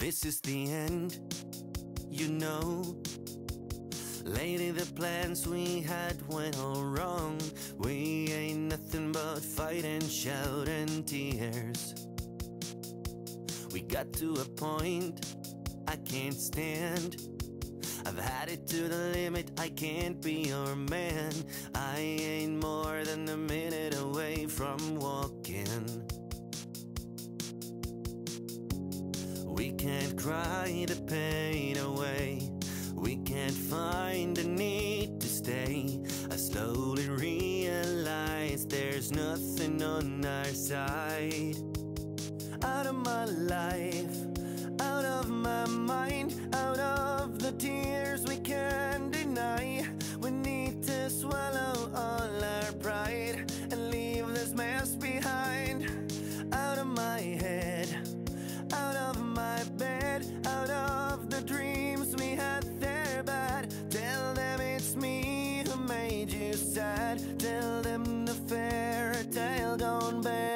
This is the end, you know. Lately the plans we had went all wrong. We ain't nothing but fight and shout and tears. We got to a point I can't stand. I've had it to the limit, I can't be your man. I ain't more than a minute away from walking. We can't cry the pain away. We can't find the need to stay. I slowly realize there's nothing on our side. Out of my life, tale don't